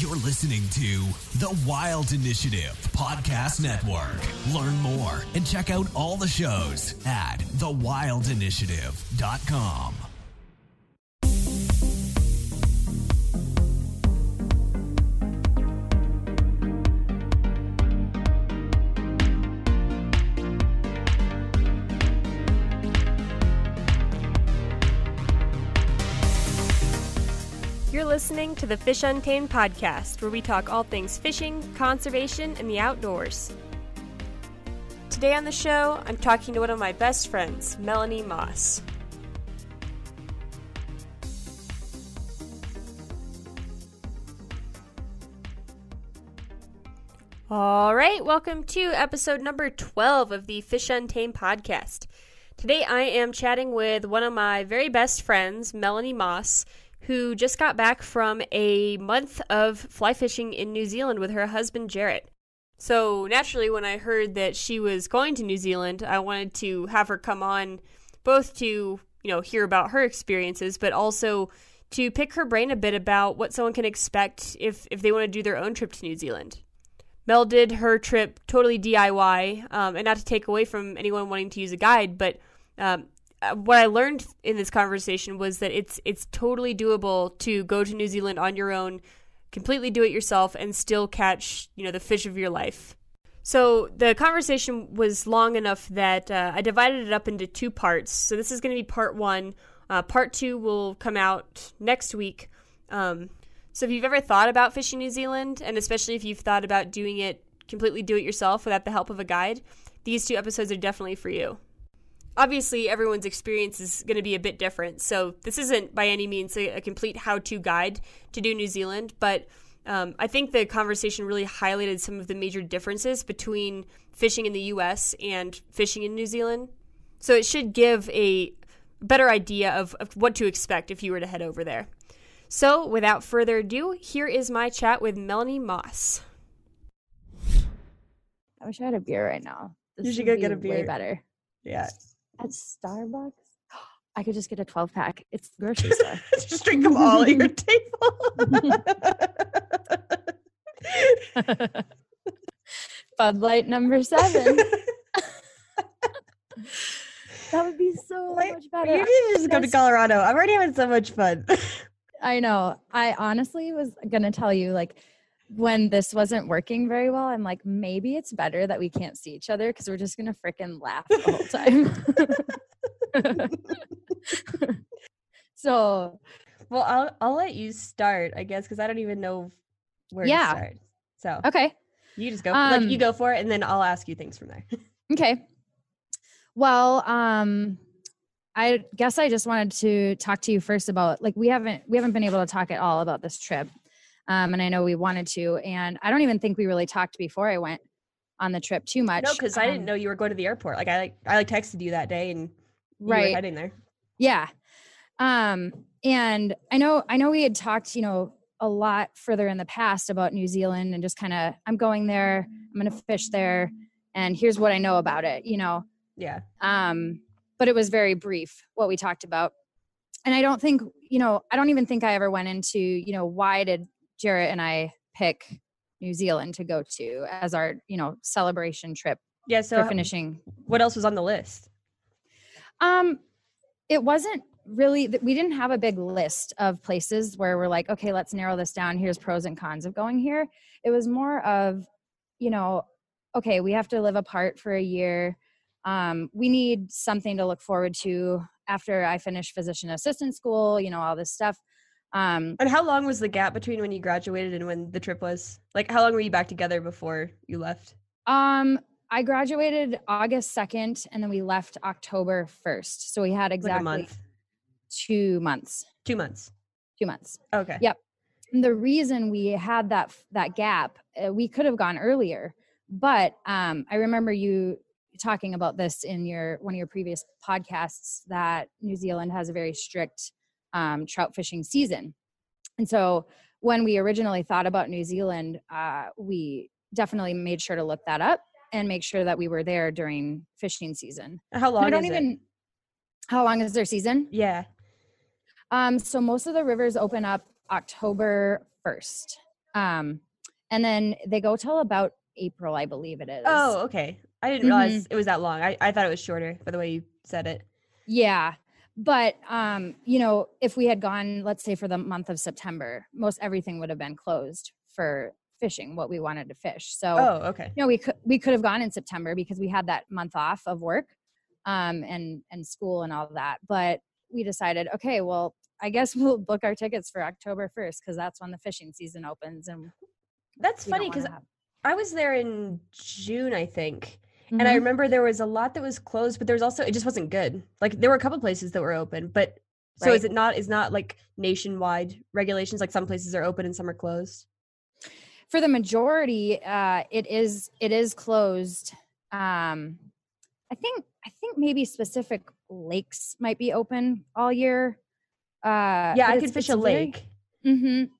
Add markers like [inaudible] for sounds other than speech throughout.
You're listening to The Wild Initiative Podcast Network. Learn more and check out all the shows at thewildinitiative.com. listening to the Fish Untamed podcast, where we talk all things fishing, conservation, and the outdoors. Today on the show, I'm talking to one of my best friends, Melanie Moss. All right, welcome to episode number 12 of the Fish Untamed podcast. Today I am chatting with one of my very best friends, Melanie Moss, who just got back from a month of fly fishing in New Zealand with her husband, Jarrett. So, naturally, when I heard that she was going to New Zealand, I wanted to have her come on both to, you know, hear about her experiences, but also to pick her brain a bit about what someone can expect if, if they want to do their own trip to New Zealand. Mel did her trip totally DIY, um, and not to take away from anyone wanting to use a guide, but um, what I learned in this conversation was that it's it's totally doable to go to New Zealand on your own, completely do it yourself, and still catch you know the fish of your life. So the conversation was long enough that uh, I divided it up into two parts. So this is going to be part one. Uh, part two will come out next week. Um, so if you've ever thought about fishing New Zealand, and especially if you've thought about doing it completely do it yourself without the help of a guide, these two episodes are definitely for you. Obviously, everyone's experience is going to be a bit different. So this isn't by any means a, a complete how-to guide to do New Zealand, but um, I think the conversation really highlighted some of the major differences between fishing in the U.S. and fishing in New Zealand. So it should give a better idea of, of what to expect if you were to head over there. So, without further ado, here is my chat with Melanie Moss. I wish I had a beer right now. This You should would go get a beer. Way better. Yeah. At Starbucks, [gasps] I could just get a 12 pack. It's the grocery store. [laughs] Just drink them all at your table. [laughs] Bud Light number seven. [laughs] that would be so Like, much better. You need to just go to Colorado. I'm already having so much fun. I know. I honestly was gonna tell you, like, when this wasn't working very well, I'm like, maybe it's better that we can't see each other because we're just gonna freaking laugh the whole time. [laughs] so well, I'll I'll let you start, I guess, because I don't even know where Yeah. to start. So okay. you just go, like you Um, go for it, and then I'll ask you things from there. [laughs] Okay. Well, um I guess I just wanted to talk to you first about like we haven't we haven't been able to talk at all about this trip. Um and I know we wanted to and I don't even think we really talked before I went on the trip too much. no, because I didn't Um, know you were going to the airport. Like I like I like texted you that day, and you were Right. heading there. Yeah. Um and I know I know we had talked, you know, a lot further in the past about New Zealand and just kind of I'm going there, I'm going to fish there and here's what I know about it, you know. Yeah, um, but it was very brief what we talked about and i don't think you know i don't even think i ever went into you know why did jarrett and i pick new zealand to go to as our you know celebration trip yeah. So for finishing what else was on the list? um it wasn't really that we didn't have a big list of places where we're like okay let's narrow this down here's pros and cons of going here it was more of you know okay we have to live apart for a year um, we need something to look forward to after i finish physician assistant school you know all this stuff um, And how long was the gap between when you graduated and when the trip was? Like, how long were you back together before you left? um, i graduated august 2nd and then we left october 1st so we had Like exactly a month, two months two months. two months Okay. Yep. And the reason we had that that gap uh, we could have gone earlier but um, i remember you talking about this in your one of your previous podcasts that new zealand has a very strict um, trout fishing season and so when we originally thought about new zealand uh, we definitely made sure to look that up and make sure that we were there during fishing season How long i don't is even it? how long is their season Yeah. um, so most of the rivers open up October 1st. Um, and then they go till about April, I believe it is. Oh, okay. I didn't Mhm. realize it was that long. I, I thought it was shorter by the way you said it. Yeah. But um, you know, if we had gone, let's say for the month of September, most everything would have been closed for fishing, what we wanted to fish. So Oh, okay. you know, we could we could have gone in September because we had that month off of work um and and school and all that. But we decided, okay, well, I guess [laughs] we'll book our tickets for October 1st because that's when the fishing season opens and That's funny because I was there in June, I think. And I Mhm. remember there was a lot that was closed, but there was also it just wasn't good. Like there were a couple places that were open, but so is it not is not like nationwide regulations? Like some places are open and some are closed. for the majority uh it is it is closed um i think i think maybe specific lakes might be open all year uh yeah, I could fish a lake. Mhm.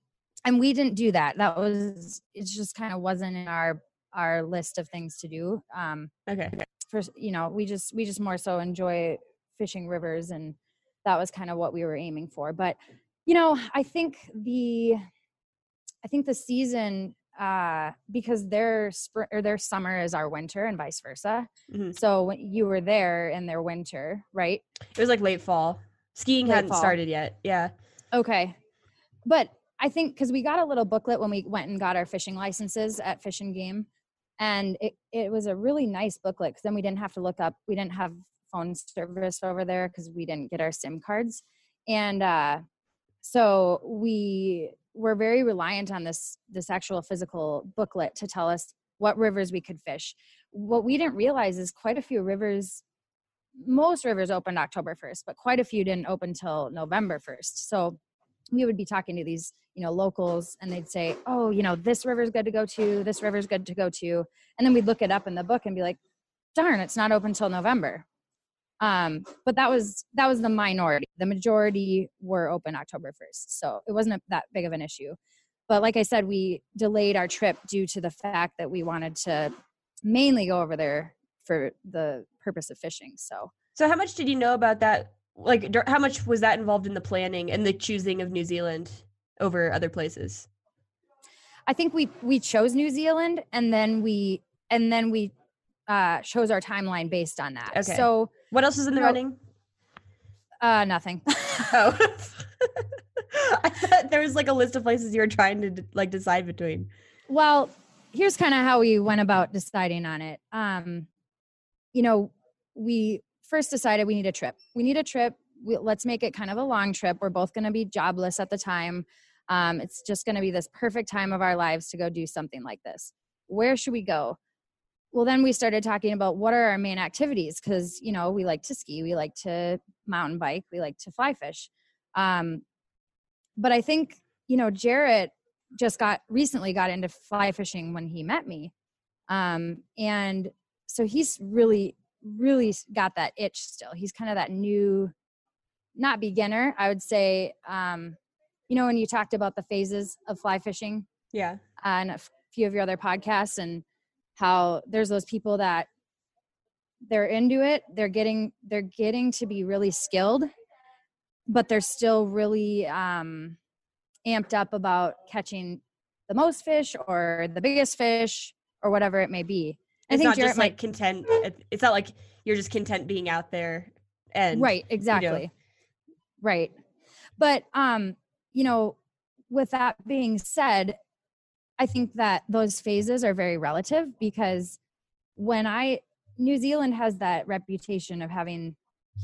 and we didn't do that that was it just kind of wasn't in our our list of things to do um Okay. for you know we just we just more so enjoy fishing rivers and that was kind of what we were aiming for but you know i think the i think the season uh because their spring or their summer is our winter and vice versa Mhm. so when you were there in their winter right It was like late fall. Skiing Late hadn't fall. started yet. Yeah. Okay. But I think because we got a little booklet when we went and got our fishing licenses at Fish and Game. And it, it was a really nice booklet because then we didn't have to look up, we didn't have phone service over there because we didn't get our SIM cards. And uh, so we were very reliant on this this actual physical booklet to tell us what rivers we could fish. What we didn't realize is quite a few rivers most rivers opened October 1st, but quite a few didn't open till November 1st. So we would be talking to these, you know, locals and they'd say, "Oh, you know, this river's good to go to, this river's good to go to." And then we'd look it up in the book and be like, "Darn, it's not open till November." Um, but that was that was the minority. The majority were open October 1st. So it wasn't that big of an issue. But like I said, we delayed our trip due to the fact that we wanted to mainly go over there for the purpose of fishing. So So how much did you know about that? Like how much was that involved in the planning and the choosing of New Zealand over other places? I think we we chose New Zealand and then we and then we uh chose our timeline based on that. Okay. So What else was in the running? uh nothing. [laughs] Oh. [laughs] I thought there was like a list of places you were trying to like decide between. well, here's kind of how we went about deciding on it. Um you know, we first decided we need a trip. We need a trip. We, let's make it kind of a long trip. We're both going to be jobless at the time. Um, it's just going to be this perfect time of our lives to go do something like this. Where should we go? Well, then we started talking about what are our main activities because, you know, we like to ski, we like to mountain bike, we like to fly fish. Um, but I think, you know, Jarrett just got recently got into fly fishing when he met me. Um, and so he's really, really got that itch still. He's kind of that new, not beginner, I would say. Um, you know, when you talked about the phases of fly fishing, Yeah. uh, and a f- few of your other podcasts and how there's those people that they're into it they're getting they're getting to be really skilled but they're still really um amped up about catching the most fish or the biggest fish or whatever it may be I It's think not Jarrett just like content. It's not like you're just content being out there and right exactly. Right. But um you know with that being said i think that those phases are very relative because when i new zealand has that reputation of having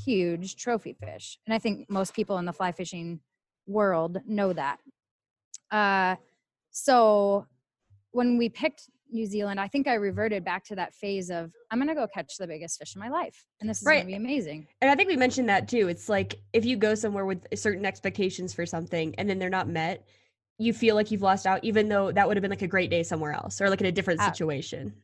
huge trophy fish and i think most people in the fly fishing world know that. Uh so when we picked New Zealand, I think I reverted back to that phase of I'm going to go catch the biggest fish in my life, and this is Right. going to be amazing. And I think we mentioned that too. It's like if you go somewhere with certain expectations for something and then they're not met, you feel like you've lost out, even though that would have been like a great day somewhere else or like in a different situation.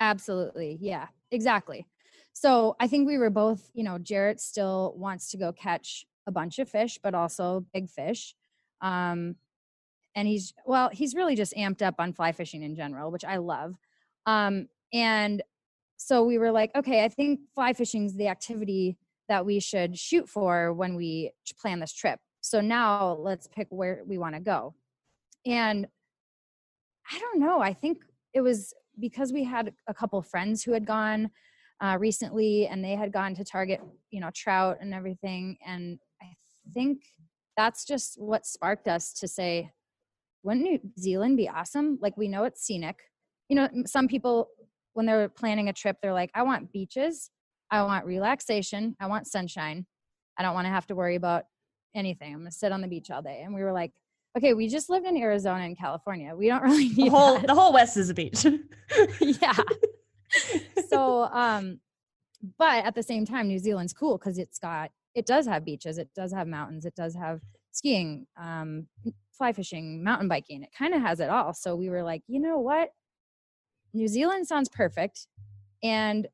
Absolutely. Yeah, exactly. So I think we were both, you know, Jarrett still wants to go catch a bunch of fish, but also big fish. Um, and he's, well, he's really just amped up on fly fishing in general, which I love. Um, and so we were like, okay, I think fly fishing is the activity that we should shoot for when we plan this trip. So now let's pick where we want to go. And I don't know. I think it was because we had a couple friends who had gone uh, recently and they had gone to target, you know, trout and everything. And I think that's just what sparked us to say, wouldn't New Zealand be awesome? Like, we know it's scenic. You know, some people, when they're planning a trip, they're like, I want beaches, I want relaxation, I want sunshine. I don't want to have to worry about anything. I'm going to sit on the beach all day. And we were like, okay, we just lived in Arizona and California. We don't [laughs] really need the whole that. the whole West is a beach. [laughs] yeah. so, um, but at the same time, New Zealand's cool because it's got it does have beaches, it does have mountains, it does have skiing, um, fly fishing, mountain biking. It kind of has it all. So we were like, you know what? New Zealand sounds perfect. And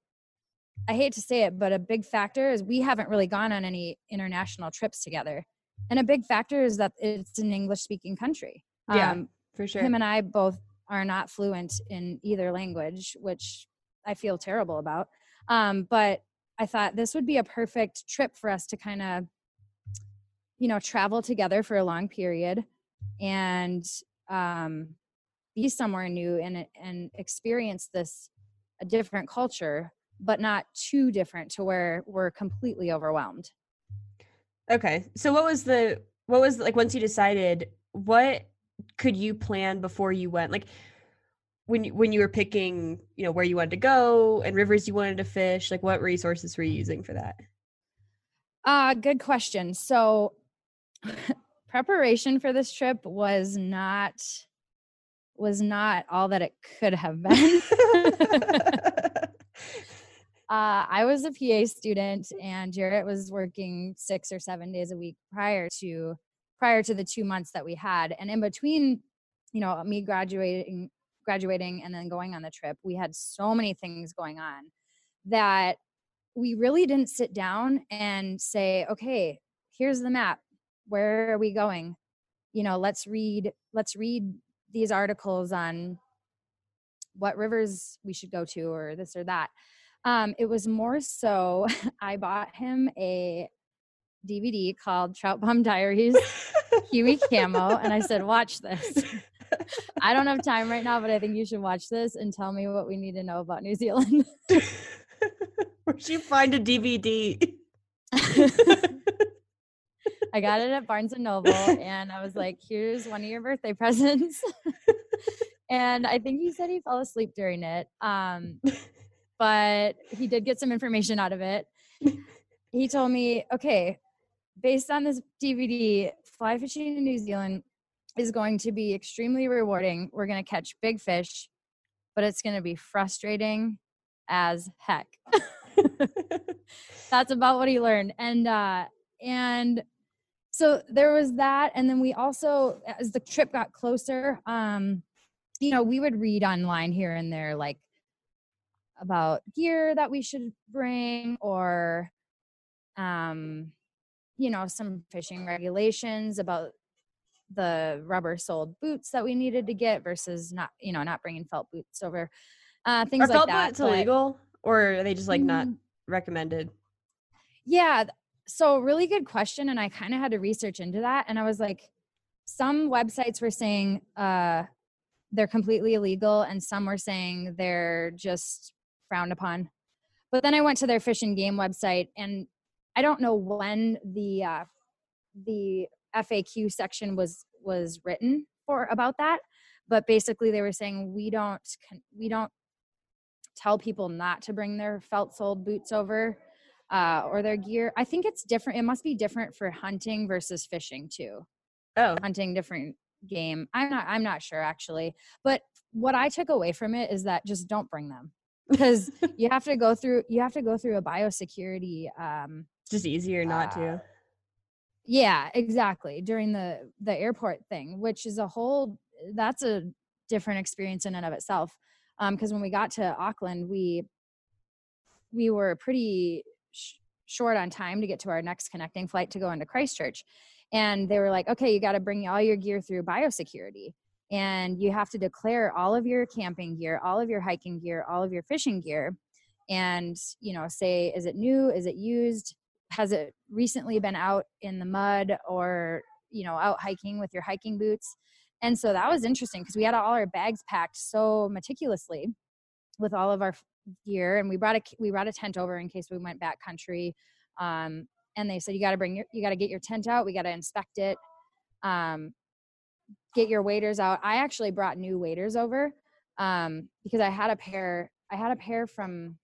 I hate to say it, but a big factor is we haven't really gone on any international trips together. And a big factor is that it's an English speaking country. Yeah, Um, for sure. him and I both are not fluent in either language, which I feel terrible about. Um, but I thought this would be a perfect trip for us to kind of, you know, travel together for a long period and um, be somewhere new and and experience this a different culture, but not too different to where we're completely overwhelmed. Okay. So what was the what was like once you decided what could you plan before you went? Like when you, when you were picking, you know, where you wanted to go and rivers you wanted to fish, like what resources were you using for that? Uh, good question. So, [laughs] preparation for this trip was not was not all that it could have been. [laughs] uh, I was a PA student, and Jarrett was working six or seven days a week prior to prior to the two months that we had, and in between, you know, me graduating graduating and then going on the trip, we had so many things going on that we really didn't sit down and say, okay, here's the map. Where are we going? You know, let's read, let's read these articles on what rivers we should go to or this or that. Um, it was more so [laughs] I bought him a DVD called Trout Bum Diaries, Kiwi Camo, and I said, watch this. [laughs] I don't have time right now, but I think you should watch this and tell me what we need to know about New Zealand. [laughs] Where'd you find a DVD? I got it at Barnes and Noble and I was like, here's one of your birthday [laughs] presents. and I think he said he fell asleep during it. Um, but he did get some information out of it. He told me, okay, based on this DVD, fly fishing in New Zealand is going to be extremely rewarding. We're going to catch big fish, but it's going to be frustrating as heck. [laughs] That's about what he learned. And uh and so there was that and then we also as the trip got closer, um you know, we would read online here and there like about gear that we should bring or um you know, some fishing regulations about the rubber soled boots that we needed to get versus not, you know, not bringing felt boots over. Uh, things like that. Are like felt that. boots but- illegal or are they just like not Mm, recommended? Yeah. So, really good question. And I kind of had to research into that. And I was like, some websites were saying uh, they're completely illegal, and some were saying they're just frowned upon. But then I went to their fish and game website, and I don't know when the uh, the FAQ section was was written for about that, but basically they were saying we don't we don't tell people not to bring their felt soled boots over uh, or their gear. I think it's different. It must be different for hunting versus fishing too. Oh, Hunting different game. I'm not. I'm not sure actually. But what I took away from it is that just don't bring them because [laughs] you have to go through. You have to go through a biosecurity. Um, just easier not uh, to. yeah, exactly. During the the airport thing, which is a whole. That's a different experience in and of itself. Because when we got to Auckland, we we were pretty sh- short on time to get to our next connecting flight to go into Christchurch, and they were like, "Okay, you got to bring all your gear through biosecurity." And you have to declare all of your camping gear, all of your hiking gear, all of your fishing gear, and you know, say, is it new? Is it used? has it recently been out in the mud or you know out hiking with your hiking boots And so that was interesting because we had all our bags packed so meticulously with all of our gear, and we brought a we brought a tent over in case we went back country. Um, and they said you got to bring your you got to get your tent out. We got to inspect it. Um, get your waders out. I actually brought new waders over um, because I had a pair. I had a pair from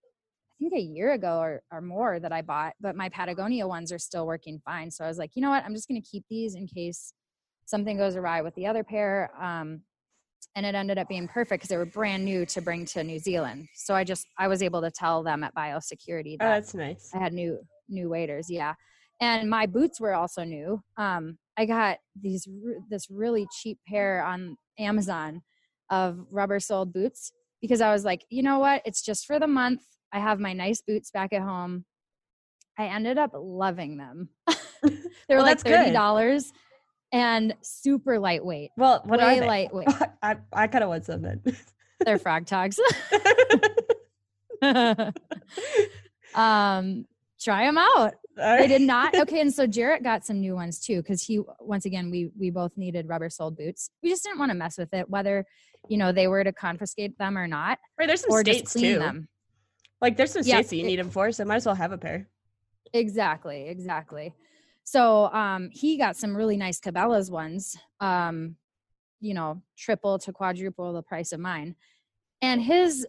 I think a year ago or, or more that I bought, but my Patagonia ones are still working fine. So I was like, you know what? I'm just going to keep these in case something goes awry with the other pair. Um, and it ended up being perfect because they were brand new to bring to New Zealand. So I just I was able to tell them at biosecurity Oh, that's nice. I had new new waders, yeah. And my boots were also new. Um, I got these this really cheap pair on Amazon of rubber soled boots because I was like, you know what? It's just for the month. I have my nice boots back at home. I ended up loving them. [laughs] they were Well, like thirty dollars and super lightweight. Well, what way are they? lightweight. [laughs] I I kind of want some then. [laughs] They're Frogg Toggs. [laughs] um, try them out. they did not okay and so jarrett got some new ones too because he once again we we both needed rubber soled boots we just didn't want to mess with it whether you know they were to confiscate them or not Right, there's some or states too. them Like there's some Yeah, states that you it- need them for, so might as well have a pair. exactly exactly so um he got some really nice cabela's ones um you know triple to quadruple the price of mine. And his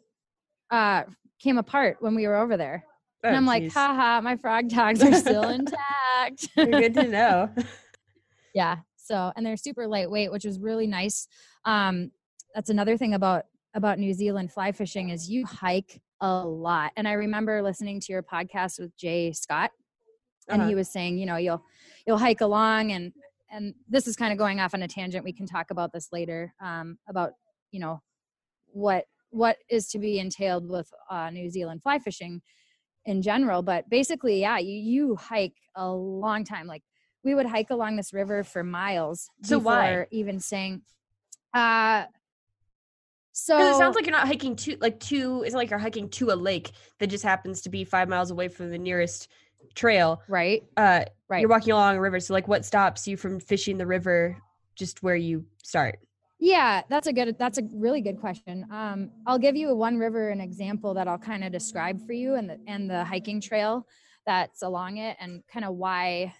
uh came apart when we were over there. And Oh, i'm like geez. haha my Frogg Toggs are still [laughs] intact. You're good to know. [laughs] yeah so and they're super lightweight which was really nice. Um that's another thing about about new zealand fly fishing is you hike a lot. And i remember listening to your podcast with jay scott and Uh-huh. he was saying you know you'll you'll hike along and and this is kind of going off on a tangent we can talk about this later um about you know what what is to be entailed with uh, new zealand fly fishing in general but basically yeah you you hike a long time like we would hike along this river for miles So before why? even saying uh so it sounds like you're not hiking to like to. It's not like you're hiking to a lake that just happens to be five miles away from the nearest trail. right Uh, right you're walking along a river. So like, what stops you from fishing the river just where you start? Yeah, that's a good that's a really good question. Um, I'll give you a one river an example that I'll kind of describe for you and the and the hiking trail that's along it and kind of why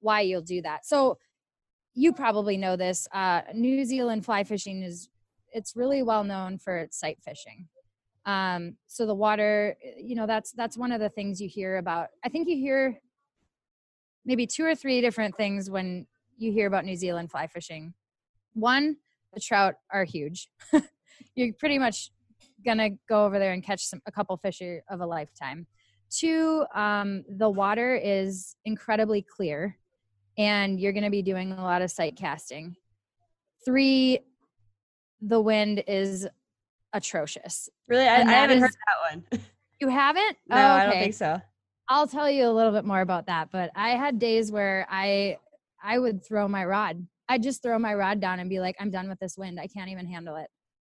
why you'll do that. So you probably know this. Uh, New Zealand fly fishing is it's really well known for its sight fishing. Um, so the water, you know, that's that's one of the things you hear about. I think you hear maybe two or three different things when you hear about New Zealand fly fishing. One, the trout are huge. [laughs] You're pretty much gonna go over there and catch some a couple fish of a lifetime. Two, um, the water is incredibly clear, and you're gonna be doing a lot of sight casting. Three, the wind is atrocious. Really, I, I haven't heard that one. [laughs] You haven't? no, Oh, I don't think so. I'll tell you a little bit more about that, but I had days where I I would throw my rod. I'd just throw my rod down and be like, I'm done with this wind. I can't even handle it.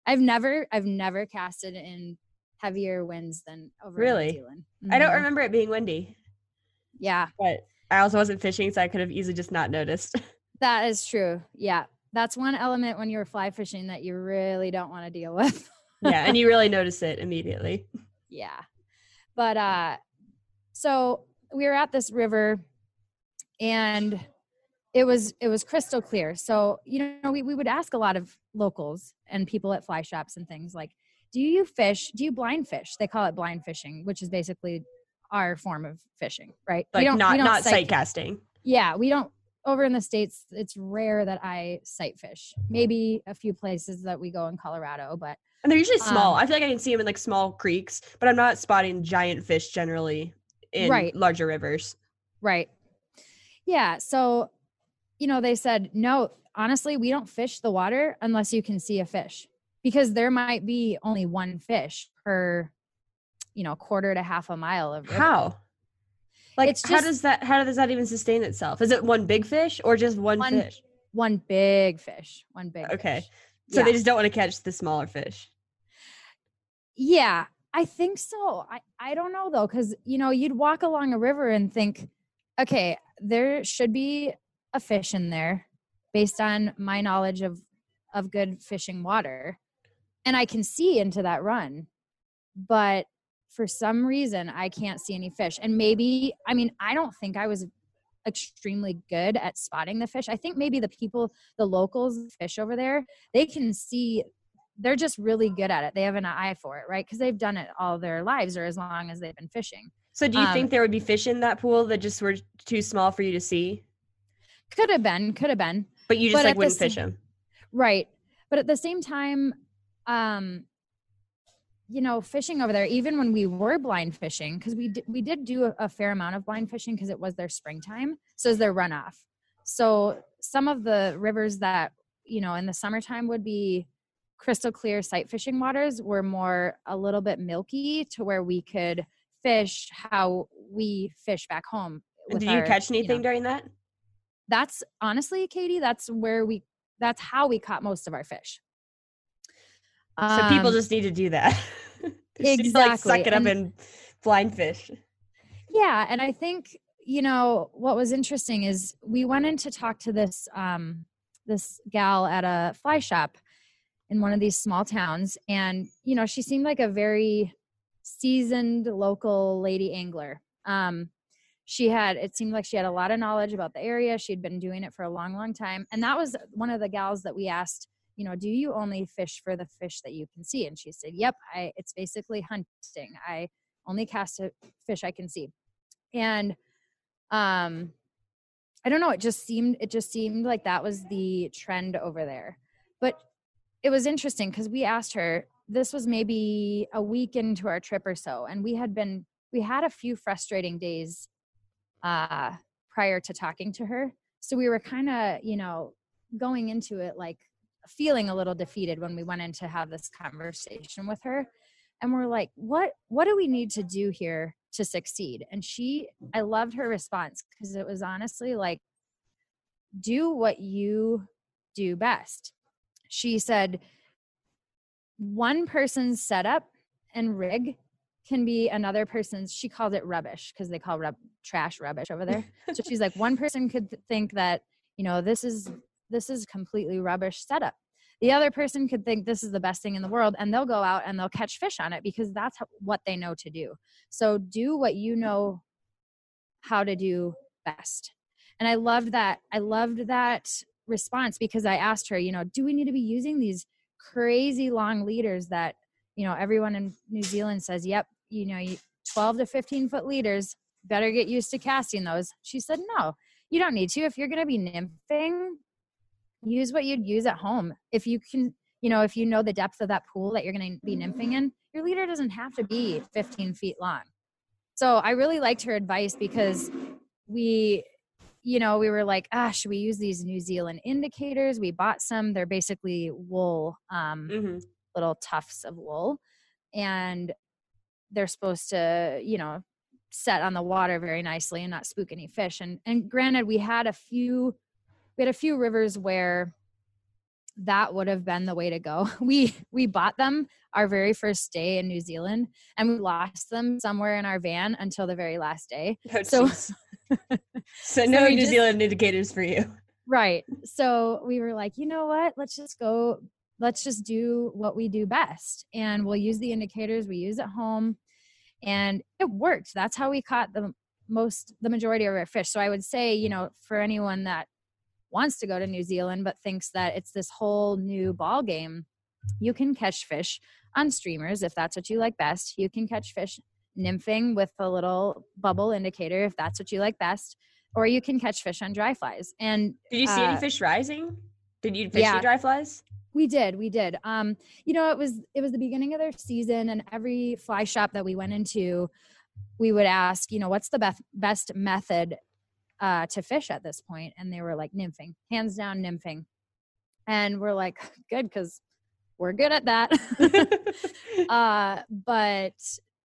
I've never I've never casted in heavier winds than over Really? New Zealand. I don't Mhm. remember it being windy, Yeah, but I also wasn't fishing, so I could have easily just not noticed. [laughs] that is true. Yeah. That's one element when you're fly fishing that you really don't want to deal with. [laughs] yeah, and you really notice it immediately. [laughs] yeah. But uh so we were at this river and it was it was crystal clear. So you know we, we would ask a lot of locals and people at fly shops and things like do you fish do you blind fish? They call it blind fishing which is basically our form of fishing right? We Like don't- we not don't not sight sight casting. yeah we don't over in the states it's rare that i sight fish. Maybe a few places that we go in colorado but And they're usually small. Um, I feel like I can see them in like small creeks, but I'm not spotting giant fish generally in Right. larger rivers. Right. Yeah. So, you know, they said, no, honestly, we don't fish the water unless you can see a fish because there might be only one fish per, you know, quarter to half a mile of river. How? Like It's how just- does that how does that even sustain itself? Is it one big fish or just one, One fish? One big fish. One big Okay. fish. So Yeah. they just don't want to catch the smaller fish. Yeah, I think so. I, I don't know though, because you know, you'd walk along a river and think, okay, there should be a fish in there based on my knowledge of of good fishing water and I can see into that run. But for some reason, I can't see any fish. And maybe, I mean, I don't think I was extremely good at spotting the fish. I think maybe the people, the locals fish over there, they can see they're just really good at it. They have an eye for it, right? Because they've done it all their lives or as long as they've been fishing. So do you Um, think there would be fish in that pool that just were too small for you to see? Could have been, could have been. But you just But like wouldn't fish them. Right. But at the same time, um, you know, fishing over there, even when we were blind fishing, because we did, we did do a, a fair amount of blind fishing because it was their springtime, so is their runoff. So some of the rivers that you know in the summertime would be crystal clear sight fishing waters were more a little bit milky to where we could fish how we fish back home. Did you our, catch know, anything during that? that's honestly katie that's where we that's how we caught most of our fish So people Um, just need to do that. [laughs] Just like, suck exactly, it up and- and blind fish. yeah and i think you know what was interesting is we went in to talk to this um this gal at a fly shop in one of these small towns and you know she seemed like a very seasoned local lady angler um she had it seemed like she had a lot of knowledge about the area she'd been doing it for a long long time and that was one of the gals that we asked you know do you only fish for the fish that you can see? And she said yep i it's basically hunting. I only cast a fish i can see. And um i don't know it just seemed it just seemed like that was the trend over there. But it was interesting because we asked her this was maybe a week into our trip or so and we had been we had a few frustrating days uh prior to talking to her. So we were kind of you know going into it like feeling a little defeated when we went in to have this conversation with her. And we're like what what do we need to do here to succeed? And she i loved her response because it was honestly like do what you do best. She said one person's setup and rig can be another person's she called it rubbish because they call rub, trash rubbish over there. [laughs] So she's like one person could th- think that you know this is this is completely rubbish setup. The other person could think this is the best thing in the world and they'll go out and they'll catch fish on it because that's what they know to do. So do what you know how to do best. And i loved that i loved that response because i asked her you know do we need to be using these crazy long leaders that you know everyone in new zealand says yep you know 12 to 15 foot leaders better get used to casting those she said no you don't need to. If you're going to be nymphing use what you'd use at home. If you can you know if you know the depth of that pool that you're going to be nymphing in your leader doesn't have to be 15 feet long. So i really liked her advice because we you know we were like ah should we use these new zealand indicators? We bought some. They're basically wool um, hmm little tufts of wool and they're supposed to you know set on the water very nicely and not spook any fish. And and granted we had a few we had a few rivers where that would have been the way to go [laughs] we we bought them our very first day in new zealand and we lost them somewhere in our van until the very last day [laughs] Oh, So- [laughs] so, so no we New just- Zealand indicators for you. Right. So we were like, you know what? Let's just go, let's just do what we do best. And we'll use the indicators we use at home. And it worked. That's how we caught the most, the majority of our fish. So I would say, you hmm. know, for anyone that wants to go to New Zealand but thinks that it's this whole new ball game, you can catch fish on streamers if that's what you like best. You can catch fish nymphing with a little bubble indicator if that's what you like best or you can catch fish on dry flies. And Did you see Uh, any fish rising? Did you fish yeah. dry flies? we did, we did. Um, you know, it was it was the beginning of their season, and every fly shop that we went into, we would ask, you know, what's the best best method uh, to fish at this point, and they were like nymphing, hands down nymphing, and we're like, [laughs] good, because we're good at that. [laughs] [laughs] uh, but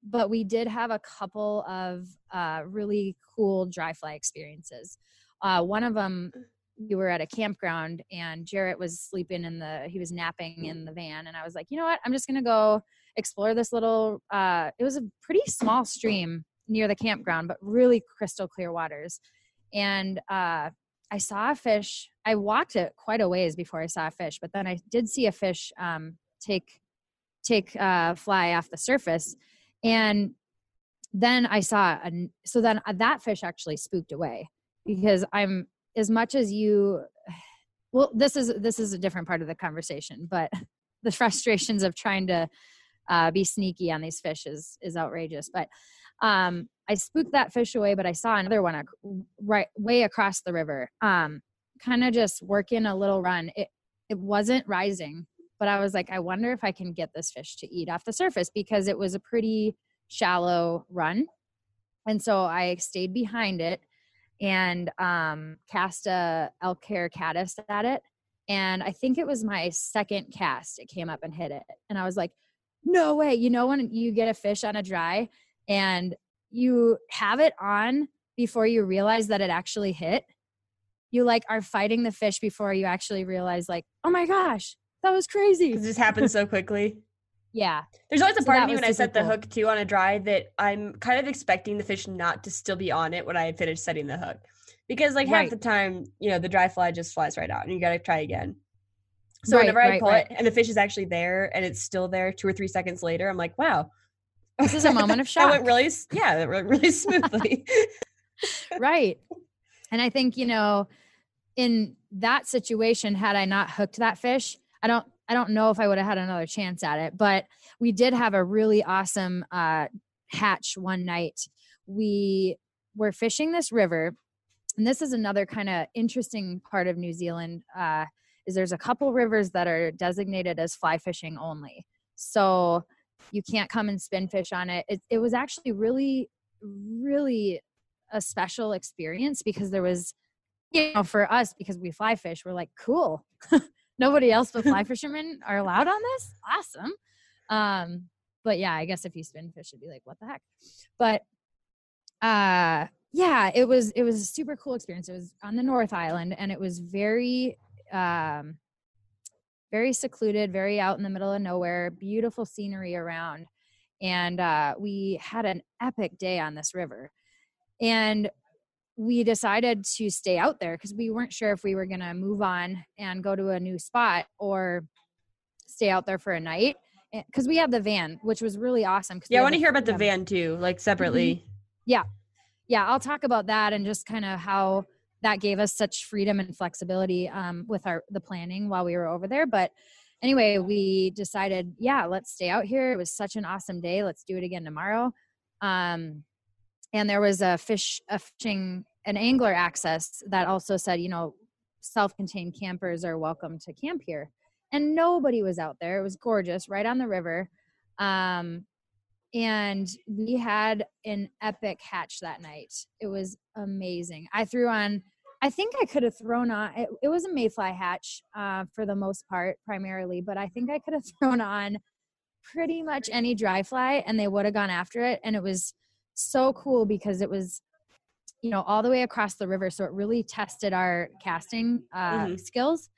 but we did have a couple of uh, really cool dry fly experiences. Uh, one of them, we were at a campground and Jarrett was sleeping in the, he was napping in the van, and I was like, you know what, I'm just gonna go explore this little. Uh, it was a pretty small stream near the campground, but really crystal clear waters. And uh, I saw a fish. I walked it quite a ways before I saw a fish, but then I did see a fish um, take take uh, fly off the surface, and then I saw a, so then uh, that fish actually spooked away because I'm as much as you. [sighs] Well, this is this is a different part of the conversation, but [laughs] the frustrations of trying to uh, be sneaky on these fish is is outrageous. But um, I spooked that fish away, but I saw another one right way across the river. Um, kind of just working a little run. It it wasn't rising, but I was like, I wonder if I can get this fish to eat off the surface because it was a pretty shallow run. And so I stayed behind it and um, cast a elk hair caddis at it. And I think it was my second cast. It came up and hit it. And I was like, no way. You know, when you get a fish on a dry and you have it on before you realize that it actually hit, you like are fighting the fish before you actually realize, like, oh my gosh, that was crazy. This happens so quickly. [laughs] yeah. There's always a So part of me when I set super the hook too on a dry that I'm kind of expecting the fish not to still be on it when I finish setting the hook. Because like half Right. the time, you know, the dry fly just flies right out and you gotta try again. So Right, whenever I right, pull it and the fish is actually there and it's still there two or three seconds later, I'm like, wow. This is a moment of shock. [laughs] that went really yeah, that went really smoothly. [laughs] right. And I think, you know, in that situation, had I not hooked that fish, I don't I don't know if I would have had another chance at it. But we did have a really awesome uh hatch one night. We were fishing this river, and this is another kind of interesting part of New Zealand. Uh, is there's a couple rivers that are designated as fly fishing only. So you can't come and spin fish on it. It, it was actually really, really a special experience because there was, you know, for us because we fly fish, we're like, cool. [laughs] Nobody else but fly [laughs] fishermen are allowed on this. Awesome. Um, but yeah, I guess if you spin fish, it'd be like, what the heck? But uh yeah, it was it was a super cool experience. It was on the North Island and it was very um very secluded, very out in the middle of nowhere, beautiful scenery around. And uh, we had an epic day on this river. And we decided to stay out there because we weren't sure if we were going to move on and go to a new spot or stay out there for a night. Because we had the van, which was really awesome. yeah, I want to hear about the van too, like separately. Yeah. Yeah i'll talk about that and just kind of how that gave us such freedom and flexibility um, with our the planning while we were over there but anyway we decided yeah let's stay out here. It was such an awesome day. Let's do it again tomorrow. Um, and there was a fish a fishing an angler access that also said you know self-contained campers are welcome to camp here. And nobody was out there. It was gorgeous right on the river. Um, and we had an epic hatch that night. It was amazing. I threw on, I think I could have thrown on, it, it was a mayfly hatch uh, for the most part, primarily, but I think I could have [laughs] thrown on pretty much any dry fly and they would have gone after it. And it was so cool because it was, you know, all the way across the river. So it really tested our casting uh, Mhm. skills.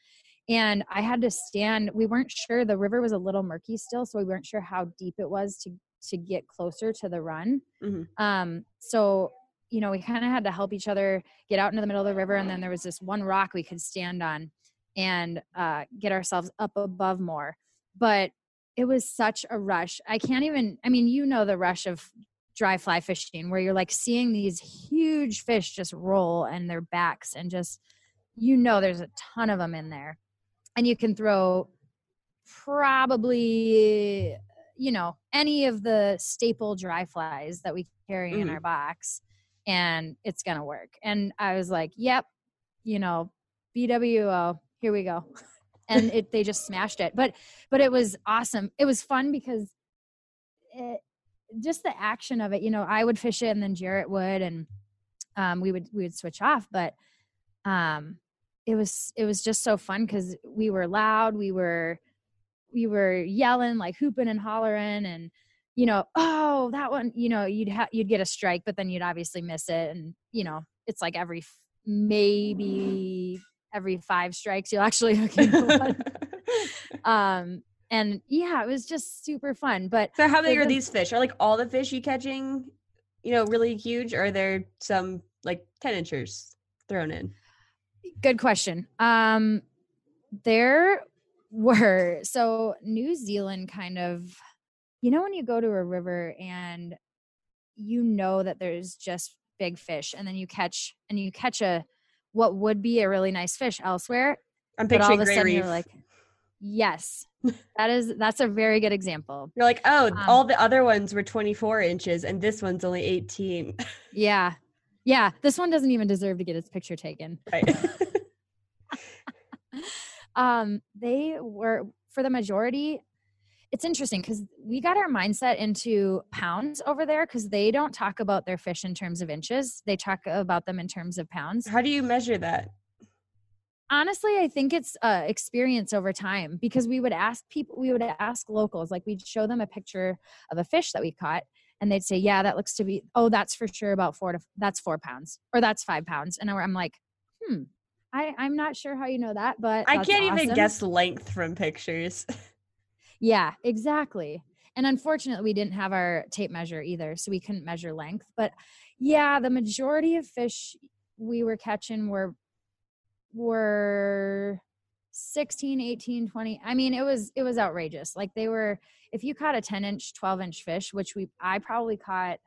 And I had to stand, we weren't sure, the river was a little murky still, so we weren't sure how deep it was to to get closer to the run. Mhm. Um, so you know, we kind of had to help each other get out into the middle of the river, and then there was this one rock we could stand on and uh, get ourselves up above more. But it was such a rush. I can't even. I mean, you know the rush of dry fly fishing, where you're like seeing these huge fish just roll and their backs, and just you know there's a ton of them in there, and you can throw probably you know any of the staple dry flies that we carry in Mhm. our box and it's gonna work. And i was like yep you know bwo here we go. [laughs] And [laughs] it they just smashed it. But but it was awesome. It was fun because it, just the action of it you know i would fish it and then jarrett would and um, we would we would switch off. But um it was it was just so fun because we were loud we were we were yelling like hooping and hollering and you know oh that one you know you'd have you'd get a strike but then you'd obviously miss it and you know it's like every f- maybe every five strikes you'll actually [laughs] hook into one [laughs] um and yeah it was just super fun but so how big are the- these fish? Are like all the fish you catching, you know, really huge? Or are there some like ten inchers thrown in? Good question. Um, there were so New Zealand kind of, you know, when you go to a river and you know that there's just big fish, and then you catch and you catch a what would be a really nice fish elsewhere, I'm but all of a sudden Reef. you're like, yes, [laughs] that is that's a very good example. You're like, oh, um, all the other ones were 24 inches, and this one's only 18. Yeah, yeah. This one doesn't even deserve to get its picture taken. right. [laughs] um they were for the majority it's interesting because we got our mindset into pounds over there because they don't talk about their fish in terms of inches. They talk about them in terms of pounds. How do you measure that? honestly i think it's uh, experience over time because we would ask people we would ask locals like we'd show them a picture of a fish that we caught and they'd say yeah that looks to be oh that's for sure about four to that's four pounds or that's five pounds. And i'm like hmm I, I'm not sure how you know that, but I can't even guess length from pictures. [laughs] Yeah, exactly. And unfortunately, we didn't have our tape measure either, so we couldn't measure length. But yeah, the majority of fish we were catching were were 16 18 20 i mean it was it was outrageous like they were if you caught a 10 inch 12 inch fish which we i probably caught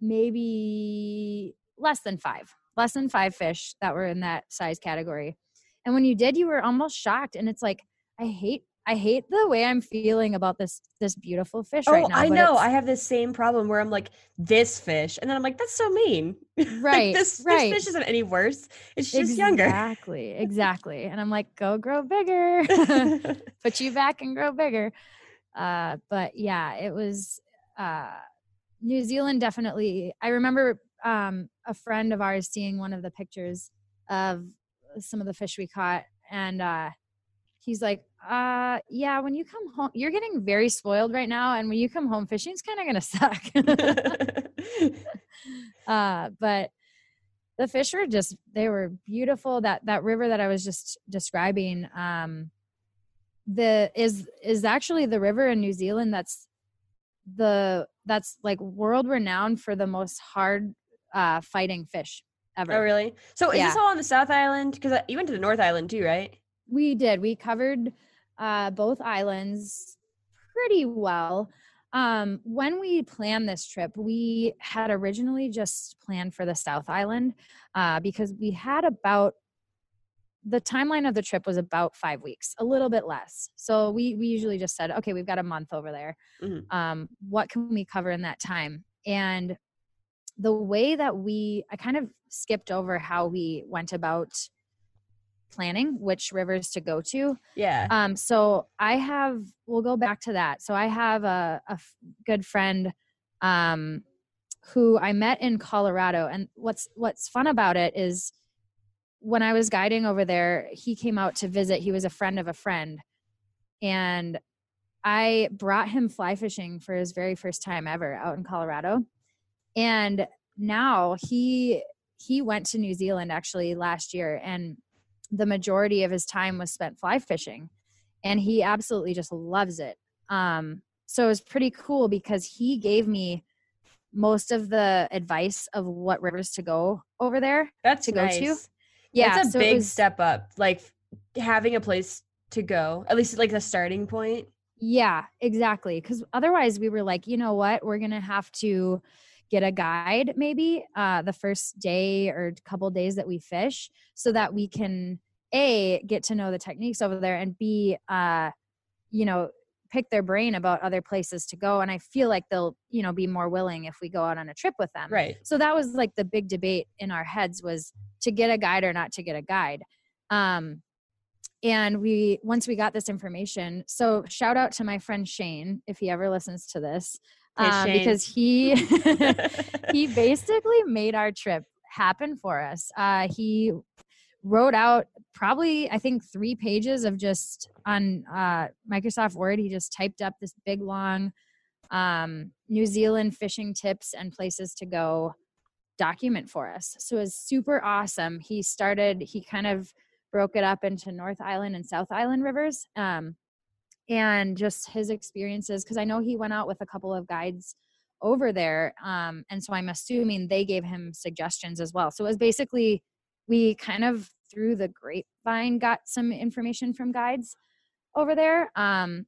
maybe less than five less than five fish that were in that size category and when you did you were almost shocked and it's like i hate i hate the way i'm feeling about this this beautiful fish oh, right now I know. I have this same problem where I'm like, this fish. And then I'm like, that's so mean. [laughs] Like, Right, this, right. this fish isn't any worse. It's just younger. exactly exactly and i'm like go grow bigger [laughs] [laughs] put you back and grow bigger uh but yeah it was uh new zealand definitely i remember um a friend of ours seeing one of the pictures of some of the fish we caught and uh he's like uh yeah when you come home you're getting very spoiled right now and when you come home fishing's kind of gonna suck. [laughs] Uh but the fish were just they were beautiful. That that river that i was just describing um the is is actually the river in new zealand that's the that's like world renowned for the most hard uh fighting fish ever oh, really? So is this all on the South Island? Because you went to the North Island too, right? we did we covered uh both islands pretty well um when we planned this trip we had originally just planned for the south island uh because we had about the timeline of the trip was about five weeks a little bit less so we we usually just said okay we've got a month over there Mhm. um what can we cover in that time and the way that we i kind of skipped over how we went about planning which rivers to go to Yeah. um, so I have, we'll go back to that. So I have a, a f- good friend um, who I met in Colorado. And what's, what's fun about it is when I was guiding over there, he came out to visit. He was a friend of a friend. And I brought him fly fishing for his very first time ever out in Colorado. And now he, he went to New Zealand actually last year and the majority of his time was spent fly fishing and he absolutely just loves it um so it was pretty cool because he gave me most of the advice of what rivers to go over there That's to go to. nice. yeah it's a so it big was- step up. Like having a place to go, at least like the starting point. Yeah, exactly. Because otherwise, we were like, you know what? We're gonna have to get a guide maybe uh, the first day or couple days that we fish, so that we can a get to know the techniques over there, and b uh, you know pick their brain about other places to go. And I feel like they'll you know be more willing if we go out on a trip with them. Right. So that was like the big debate in our heads was to get a guide or not to get a guide. Um, and we once we got this information, so shout out to my friend Shane if he ever listens to this, um, because he [laughs] [laughs] he basically made our trip happen for us. Uh, he wrote out probably I think three pages of just on uh, Microsoft Word. He just typed up this big long um, New Zealand fishing tips and places to go document for us. So it was super awesome. He started. He kind of broke it up into North Island and South Island rivers. Um, and just his experiences because I know he went out with a couple of guides over there. Um, and so I'm assuming they gave him suggestions as well. So it was basically we kind of through the grapevine got some information from guides over there. Um,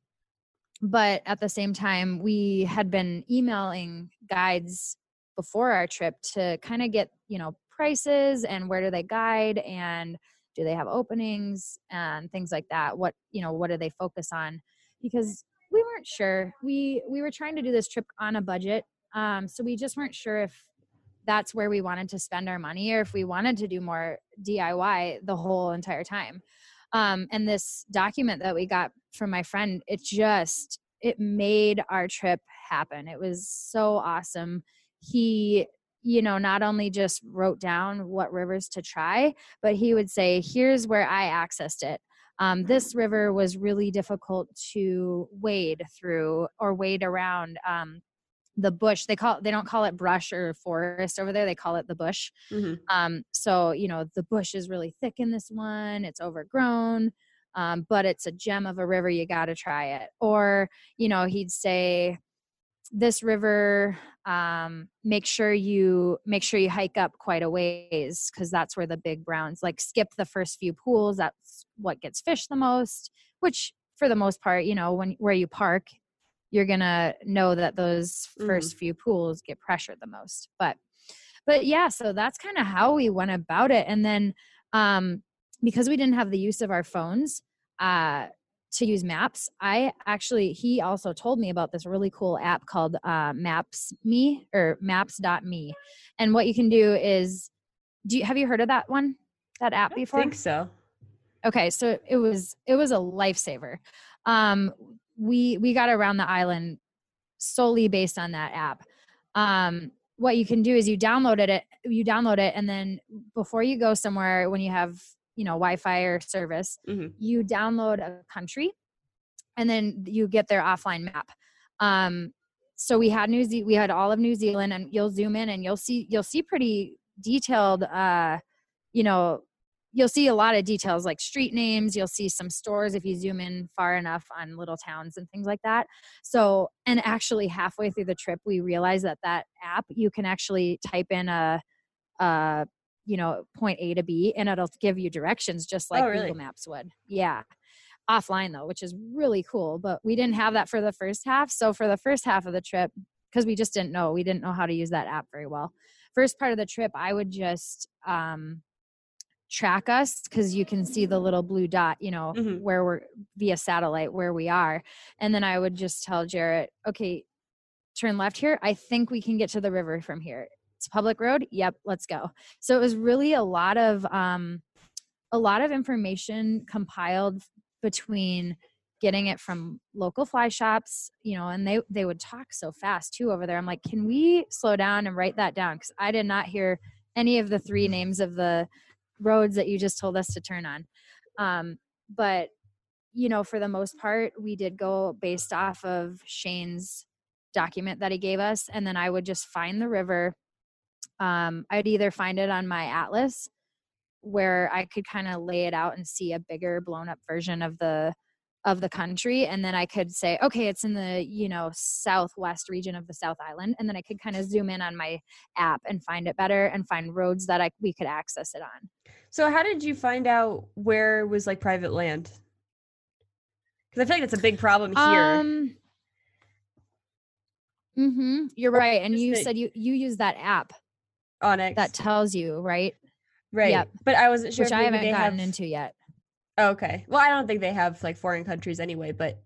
but at the same time, we had been emailing guides before our trip to kind of get, you know, prices and where do they guide and do they have openings and things like that. What, you know, what do they focus on? Because we weren't sure. We we were trying to do this trip on a budget. Um, so we just weren't sure if that's where we wanted to spend our money or if we wanted to do more DIY the whole entire time. Um, and this document that we got from my friend, it just it made our trip happen. It was so awesome. He, you know, not only just wrote down what rivers to try, but he would say, "Here's where I accessed it." Um, this river was really difficult to wade through or wade around. Um, the bush they call they don't call it brush or forest over there they call it the bush mm-hmm. um, so you know the bush is really thick in this one it's overgrown um, but it's a gem of a river you got to try it or you know he'd say this river um, make sure you make sure you hike up quite a ways because that's where the big browns like skip the first few pools that's what gets fished the most which for the most part you know when where you park you're gonna know that those 1st mm-hmm. few pools get pressured the most but but yeah so that's kind of how we went about it and then um because we didn't have the use of our phones uh to use maps. I actually he also told me about this really cool app called uh, maps me or maps.me and what you can do is do you have you heard of that one? That app before? i think so. Okay so it was it was a lifesaver. Um we we got around the island solely based on that app. Um, what you can do is you download it you download it and then before you go somewhere when you have you know wi-fi or service mm-hmm. you download a country and then you get their offline map um, so we had new Ze- we had all of new zealand and you'll zoom in and you'll see you'll see pretty detailed uh you know you'll see a lot of details like street names you'll see some stores if you zoom in far enough on little towns and things like that so and actually halfway through the trip we realized that that app you can actually type in a, a you know point a to b and it'll give you directions just like oh, really? google maps would yeah offline though which is really cool but we didn't have that for the first half so for the first half of the trip because we just didn't know we didn't know how to use that app very well first part of the trip i would just um track us because you can see the little blue dot, you know, mm-hmm. where we're via satellite where we are. And then I would just tell Jarrett, okay, turn left here. I think we can get to the river from here. It's public road. Yep, let's go. So it was really a lot of um a lot of information compiled between getting it from local fly shops you know and they they would talk so fast too over there i'm like can we slow down and write that down because i did not hear any of the three names of the roads that you just told us to turn on. Um, but you know, for the most part, we did go based off of Shane's document that he gave us, and then I would just find the river. Um, I'd either find it on my atlas, where I could kind of lay it out and see a bigger, blown up version of the of the country and then i could say okay it's in the you know southwest region of the south island and then i could kind of zoom in on my app and find it better and find roads that i we could access it on. So how did you find out where was like private land? Because i feel like that's a big problem here. Um, mm-hmm you're right and you said you you use that app onX that tells you right right yep. but i wasn't sure which i haven't gotten have... into yet Okay. Well, I don't think they have like foreign countries anyway, but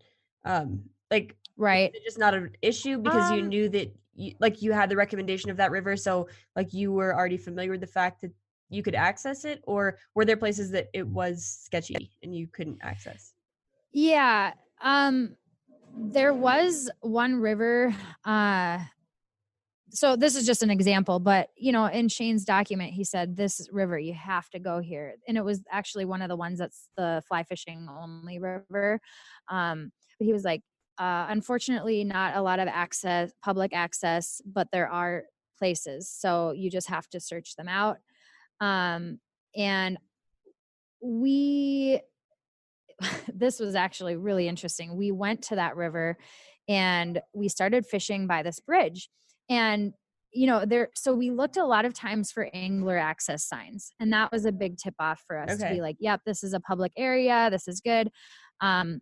um like right. It's just not an issue because um, you knew that you, like you had the recommendation of that river so like you were already familiar with the fact that you could access it or were there places that it was sketchy and you couldn't access? Yeah. Um there was one river uh so this is just an example but you know in shane's document he said this river you have to go here. And it was actually one of the ones that's the fly fishing only river. Um but he was like uh unfortunately not a lot of access public access but there are places so you just have to search them out. Um and we [laughs] this was actually really interesting. We went to that river and we started fishing by this bridge and you know there so we looked a lot of times for angler access signs and that was a big tip off for us to be like yep this is a public area this is good. Um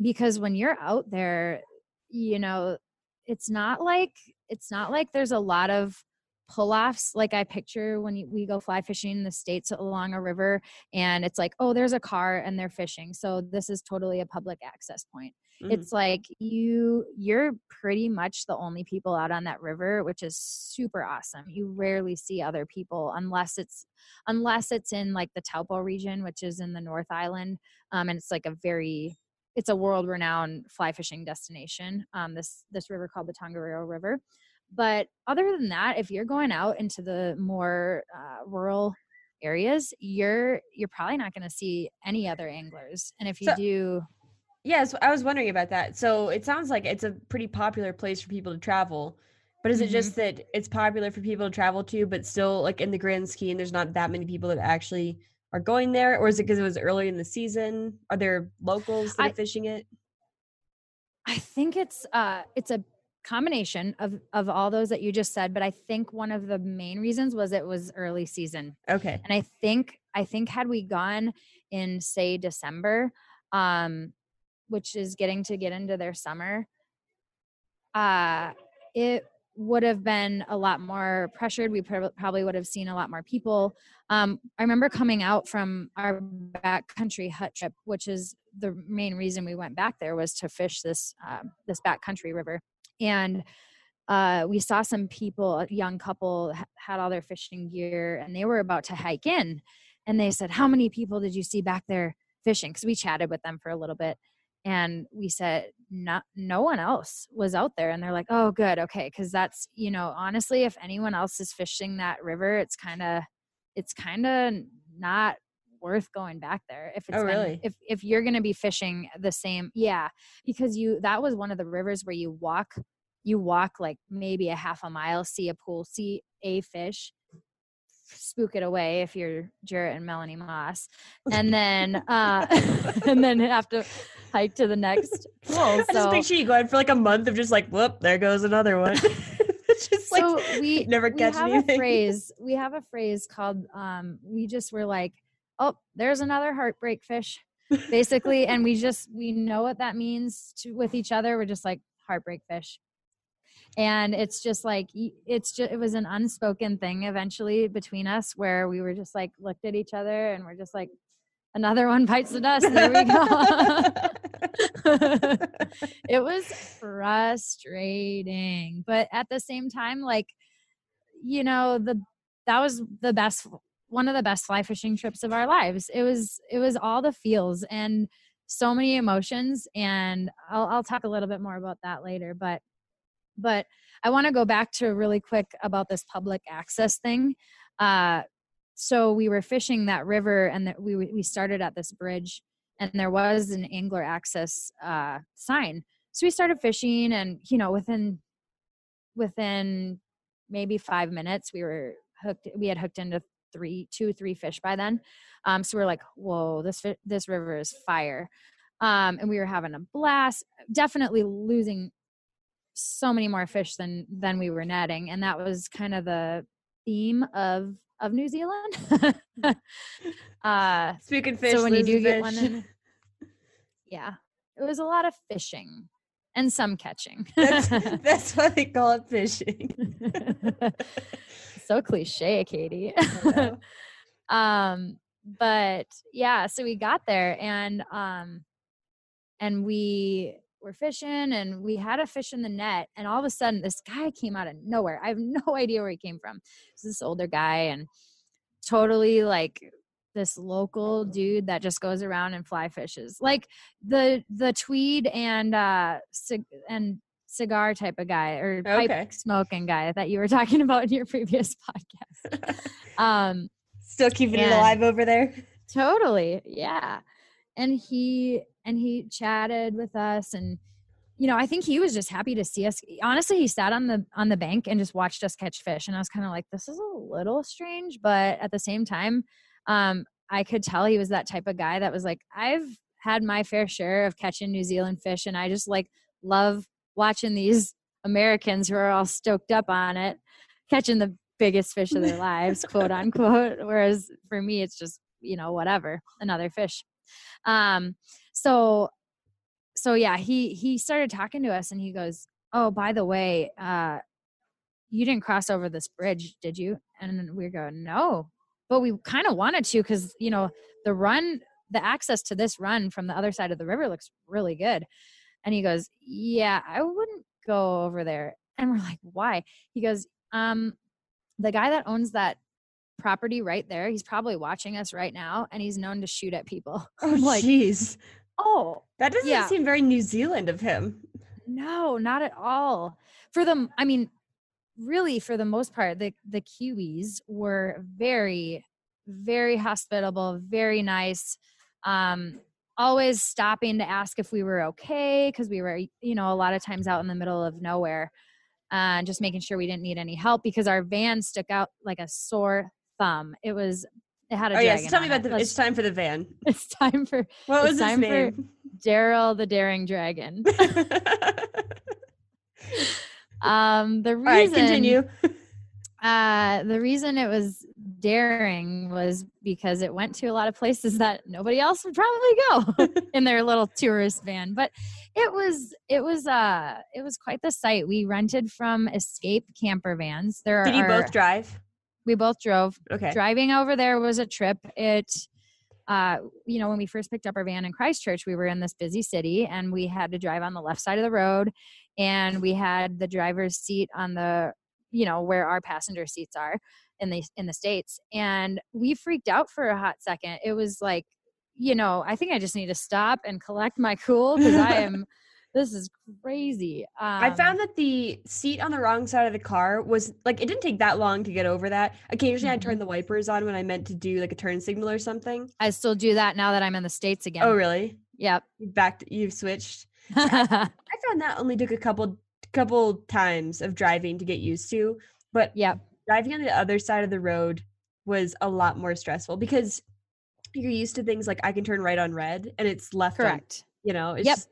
because when you're out there you know it's not like it's not like there's a lot of pull-offs. Like i picture when we go fly fishing in the states along a river and it's like oh there's a car and they're fishing so this is totally a public access point Mhm. it's like you you're pretty much the only people out on that river which is super awesome. You rarely see other people unless it's unless it's in like the taupo region which is in the north island um, and it's like a very it's a world renowned fly fishing destination um, this this river called the tongariro river. But other than that if you're going out into the more uh, rural areas you're you're probably not going to see any other anglers. And if you So- do Yes, I was wondering about that. So it sounds like it's a pretty popular place for people to travel. But is it Mhm. just that it's popular for people to travel to, but still, like in the grand scheme, there's not that many people that actually are going there? Or is it because it was early in the season? Are there locals that I- are fishing it? I think it's uh it's a combination of of all those that you just said, but I think one of the main reasons was it was early season. Okay. And I think I think had we gone in say December, um which is getting to get into their summer, uh it would have been a lot more pressured. We probably would have seen a lot more people. Um, I remember coming out from our backcountry hut trip, which is the main reason we went back there was to fish this um, this backcountry river, and uh, we saw some people, a young couple, ha- had all their fishing gear, and they were about to hike in, and they said, "How many people did you see back there fishing?" Because we chatted with them for a little bit, and we said, not no one else was out there." And they're like, "Oh, good, okay," because that's you know, honestly, if anyone else is fishing that river, it's kind of, it's kind of not worth going back there if it's Oh, been- really? if if you're going to be fishing the same yeah because you that was one of the rivers where you walk you walk like maybe a half a mile see a pool see a fish spook it away if you're Jarrett and Melanie Moss and then uh [laughs] and then have to hike to the next [laughs] pool I just so picture you going for like a month of just like, whoop, there goes another one. [laughs] it's just like we never catch we have anything. a phrase we have a phrase called um we just were like oh there's another heartbreak fish basically [laughs] and we just we know what that means to with each other we're just like heartbreak fish and it's just like it's just it was an unspoken thing eventually between us where we were just like looked at each other and we're just like another one bites the dust. There we go. [laughs] It was frustrating but at the same time like you know the that was the best one of the best fly fishing trips of our lives. It was it was all the feels and so many emotions and I'll, I'll talk a little bit more about that later but but i want to go back to really quick about this public access thing. Uh so we were fishing that river and that we we started at this bridge and there was an angler access uh sign. So we started fishing and you know within within maybe five minutes we were hooked we had hooked into three two three fish by then. Um so we're like whoa this this river is fire. Um and we were having a blast definitely losing so many more fish than than we were netting. And that was kind of the theme of of new zealand. [laughs] [laughs] Uh Speaking fish, so when you do losing get one in, [laughs] yeah it was a lot of fishing and some catching. That's that's why they call it fishing. so cliche katie. Um but yeah so we got there and um and we were fishing and we had a fish in the net and all of a sudden this guy came out of nowhere. I have [laughs] no idea where he came from. It's this older guy and totally like this local dude that just goes around and fly fishes. Like the the tweed and uh cig- and cigar type of guy or pipe Okay. smoking guy that you were talking [laughs] about in your previous podcast. [laughs] Um Still keeping it alive over there. totally yeah. And he and he chatted with us and you know i think he was just happy to see us honestly he sat on the on the bank and just watched us catch fish and i was kind of like this is a little strange but at the same time um i could tell he was that type of guy that was like i've had my fair share of catching new zealand fish and i just like love watching these americans who are all stoked up on it catching the biggest fish of their [laughs] lives, quote unquote. Whereas for me, it's just, you know, whatever, another fish. Um, so, so yeah, he, he started talking to us and he goes, Oh, by the way, uh, you didn't cross over this bridge, did you? And we go, no, but we kind of wanted to because, you know, the run, the access to this run from the other side of the river looks really good. And he goes, yeah, I wouldn't go over there. And we're like, why? He goes, um, the guy that owns that property right there, he's probably watching us right now and he's known to shoot at people. [laughs] Oh, like, jeez. Oh, That doesn't yeah. seem very New Zealand of him. no, not at all. For them, I mean, really, for the most part, the the Kiwis were very, very hospitable, very nice. Um, always stopping to ask if we were okay because we were, you know, a lot of times out in the middle of nowhere, and just making sure we didn't need any help because our van stuck out like a sore thumb. It was. It had a Oh yes, tell me about it. the. Let's- It's time for the van. [laughs] it's time for What was his name? Daryl the Daring Dragon. [laughs] Um, the right, reason continue. Uh, the reason it was daring was because it went to a lot of places that nobody else would probably go [laughs] in their little tourist van. But it was it was uh it was quite the sight. We rented from Escape camper vans. There Did you both drive? We both drove. Okay. Driving over there was a trip. It uh, you know, when we first picked up our van in Christchurch, we were in this busy city and we had to drive on the left side of the road and we had the driver's seat on the you know where our passenger seats are in the in the states and we freaked out for a hot second it was like you know i think i just need to stop and collect my cool because i [laughs] am this is crazy um, I found that the seat on the wrong side of the car was like it didn't take that long to get over that. Occasionally, I'd Mm-hmm. turn the wipers on when I meant to do like a turn signal or something. i still do that now that i'm in the states again Oh, really? yep Back, backed. You've switched. [laughs] I found that only took a couple couple times of driving to get used to, but yeah, driving on the other side of the road was a lot more stressful because you're used to things like I can turn right on red and it's left on correct you know it's Yep. just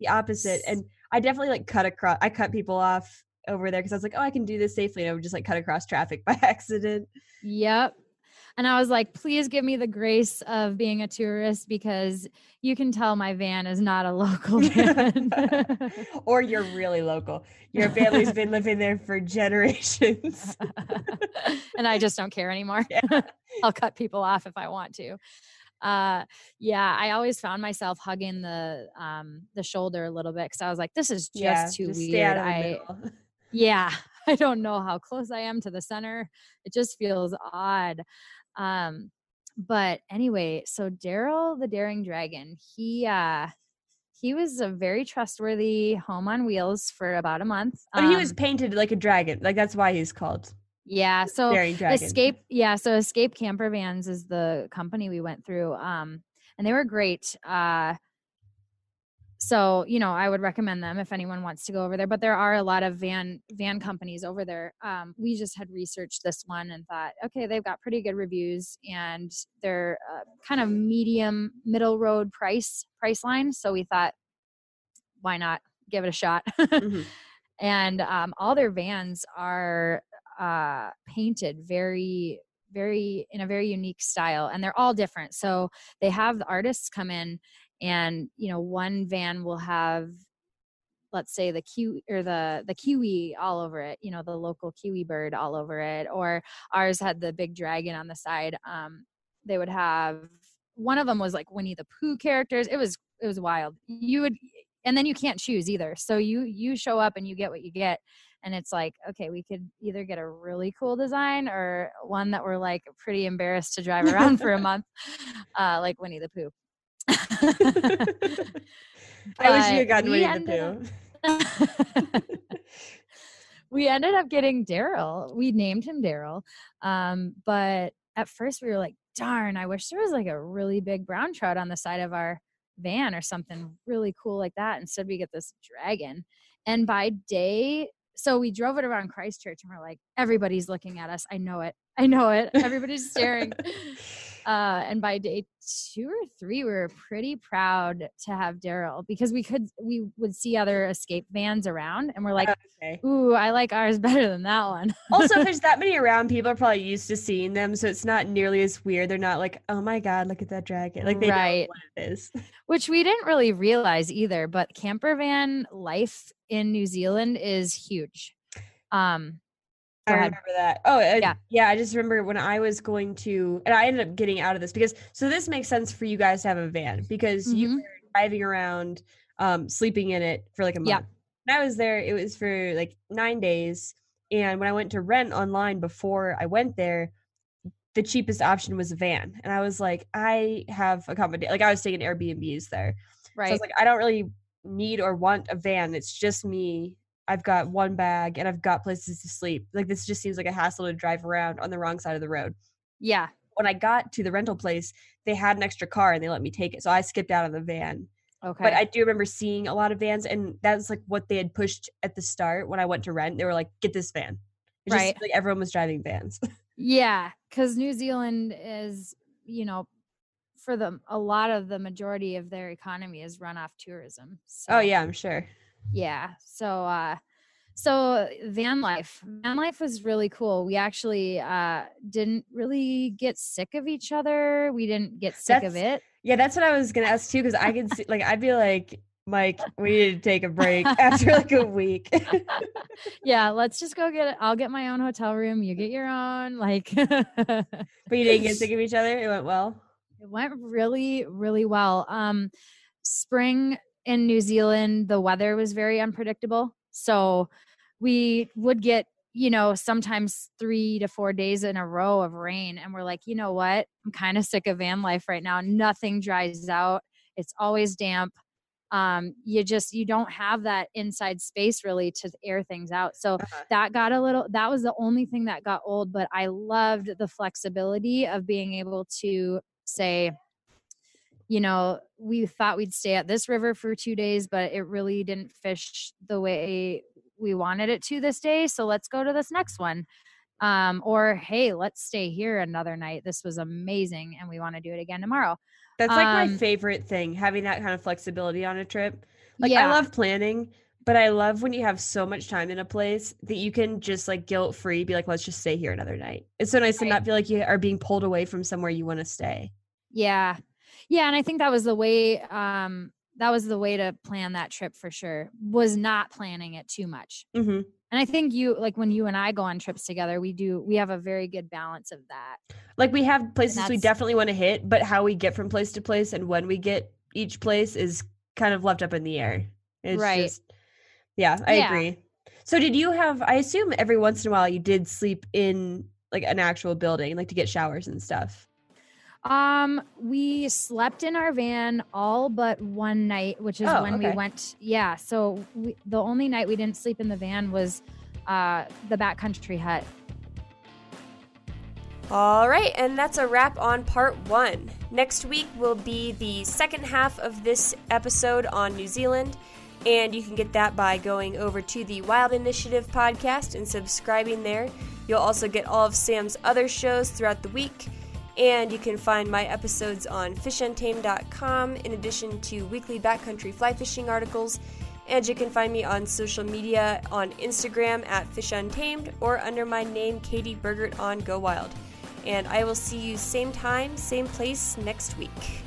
the opposite and i definitely like cut across i cut people off over there because i was like oh i can do this safely and i would just like cut across traffic [laughs] by accident Yep. And I was like, please give me the grace of being a tourist because you can tell my van is not a [laughs] local van. [laughs] or you're really local your family's been living there for generations and I just don't care anymore. Yeah. I'll cut people off if I want to. Uh yeah, I always found myself hugging the um the shoulder a little bit because I was like, this is just yeah too just weird. stay out of the I [laughs] yeah [laughs] i don't know how close i am to the center. It just feels odd. Um but anyway so daryl the daring dragon he uh he was a very trustworthy home on wheels for about a month but he was Um, painted like a dragon like that's why he's called yeah so escape yeah so escape camper vans is the company we went through um and they were great uh so you know i would recommend them if anyone wants to go over there but there are a lot of van van companies over there um we just had researched this one and thought okay they've got pretty good reviews and they're uh, kind of medium middle road price price line so we thought why not? Give it a shot. Mhm. [laughs] and um, all their vans are uh, painted very very in a very unique style and they're all different. So they have the artists come in and you know one van will have let's say the kiwi or the the kiwi all over it you know the local kiwi bird all over it or ours had the big dragon on the side um they would have one of them was like winnie the pooh characters. It was it was wild. You would and then you can't choose either. So you you show up and you get what you get and it's like okay we could either get a really cool design or one that we're like pretty embarrassed to drive around for a [laughs] month uh like winnie the pooh [laughs] [laughs] i wish you had gotten winnie the pooh we ended up getting Daryl. We named him Daryl. Um, but at first we were like, darn, I wish there was like a really big brown trout on the side of our van or something really cool like that. Instead, we get this dragon. And by day, so we drove it around Christchurch and we're like, everybody's looking at us. I know it. I know it. Everybody's staring. [laughs] Uh, and by day two or three, we were pretty proud to have Daryl because we could we would see other escape vans around, and we're like, okay. "Ooh, I like ours [laughs] better than that one." also, if there's [laughs] that many around, people are probably used to seeing them, so it's not nearly as weird. They're not like, "Oh my god, look at that dragon!" Like they know what it is. Which we didn't really realize either. But camper van life in New Zealand is huge. Um, I remember that. Oh, uh, Yeah. yeah. I just remember when I was going to, and I ended up getting out of this because so this makes sense for you guys to have a van because you Mhm. were driving around, um, sleeping in it for like a month. Yeah. When I was there, it was for like nine days, and when I went to rent online before I went there, the cheapest option was a van, and I was like, I have accommodate, like I was taking Airbnbs there. So I right. was like, I don't really need or want a van. It's just me. I've got one bag and I've got places to sleep. Like this just seems like a hassle to drive around on the wrong side of the road. yeah. When I got to the rental place, they had an extra car and they let me take it. So I skipped out of the van. Okay. But I do remember seeing a lot of vans and that's like what they had pushed at the start when I went to rent. They were like, get this van. It Right. like everyone was driving vans. [laughs] Yeah, because New Zealand is, you know, for the a lot of the majority of their economy is run off tourism. So, oh yeah, I'm sure. yeah. So, uh, so van life, van life was really cool. We actually uh, didn't really get sick of each other. We didn't get sick of it. Yeah, that's what I was gonna ask too, because I could see like I'd be like, Mike, we need to take a break [laughs] after like a week. [laughs] Yeah, let's just go get it. I'll get my own hotel room. You get your own. Like, But you didn't get sick [laughs] of each other. It went well. It went really, really well. Um, spring in New Zealand, the weather was very unpredictable. So we would get, you know, sometimes three to four days in a row of rain. And we're like, you know what? I'm kind of sick of van life right now. Nothing dries out, it's always damp. Um, you just you don't have that inside space really to air things out. So Uh-huh. that got a little that was the only thing that got old, but I loved the flexibility of being able to say, you know, we thought we'd stay at this river for two days, but it really didn't fish the way we wanted it to this day. So let's go to this next one. Um, or hey, let's stay here another night. This was amazing and we want to do it again tomorrow. That's like my Um, favorite thing, having that kind of flexibility on a trip. Like yeah. I love planning, but I love when you have so much time in a place that you can just like guilt free be like, let's just stay here another night. It's so nice to not feel like you are being pulled away from somewhere you want to stay. Yeah. Yeah, and I think that was the way um that was the way to plan that trip for sure. Was not planning it too much. hmm And I think you like when you and I go on trips together, we do we have a very good balance of that. Like we have places we definitely want to hit, but how we get from place to place and when we get each place is kind of left up in the air. It's Right. just yeah, I Yeah. agree. So did you have I assume every once in a while you did sleep in like an actual building, like to get showers and stuff. Um we slept in our van all but one night, which is Oh, when okay. we went yeah, so we, the only night we didn't sleep in the van was uh the backcountry hut. All right, and that's a wrap on part one. Next week will be the second half of this episode on New Zealand, and you can get that by going over to the Wild Initiative podcast and subscribing there. You'll also get all of Sam's other shows throughout the week, and you can find my episodes on fishuntamed.com in addition to weekly backcountry fly fishing articles. And you can find me on social media on Instagram at FishUntamed or under my name, Katie Burgert on Go Wild and I will see you same time, same place next week.